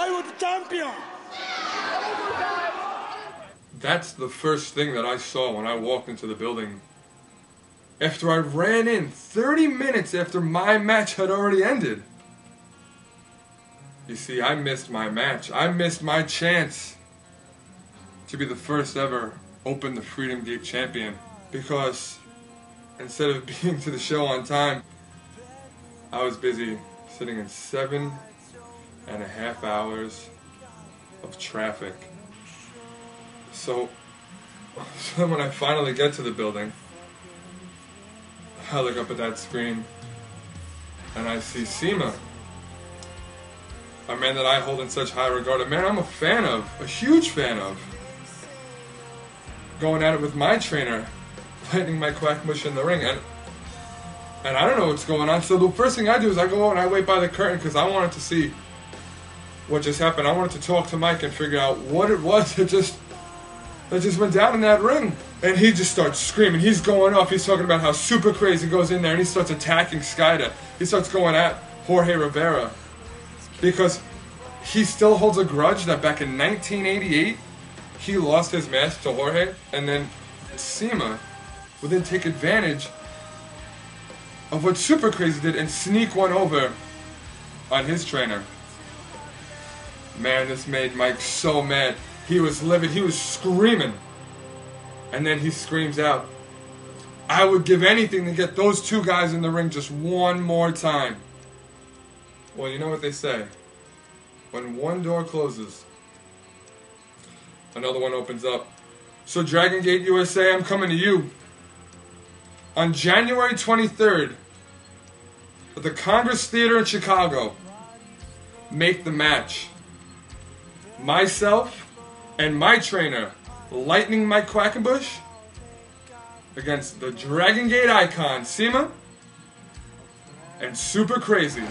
I was the champion. That's the first thing that I saw when I walked into the building. After I ran in 30 minutes after my match had already ended. You see, I missed my match. I missed my chance to be the first ever Open the Freedom Gate champion because instead of being to the show on time, I was busy sitting in seven and a half hours of traffic. So, so when I finally get to the building, I look up at that screen and I see CIMA, a man that I hold in such high regard, a man I'm a fan of, a huge fan of, going at it with my trainer, lightning Mike Quackenbush in the ring, and and I don't know what's going on. So the first thing I do is I go out and I wait by the curtain because I wanted to see what just happened. I wanted to talk to Mike and figure out what it was that just that just went down in that ring. And he just starts screaming. He's going off. He's talking about how super crazy goes in there and he starts attacking Skayde. He starts going at Jorge Rivera because he still holds a grudge that back in 1988 he lost his match to Jorge and then CIMA would then take advantage of what Super Crazy did and sneak one over on his trainer. Man, this made Mike so mad. He was livid. He was screaming. And then he screams out, I would give anything to get those two guys in the ring just one more time. Well, you know what they say. When one door closes, another one opens up. So, Dragon Gate USA, I'm coming to you. On January 23rd, at the Congress Theater in Chicago, make the match. Myself and my trainer, Lightning Mike Quackenbush, against the Dragon Gate icon, CIMA, and Super Crazy.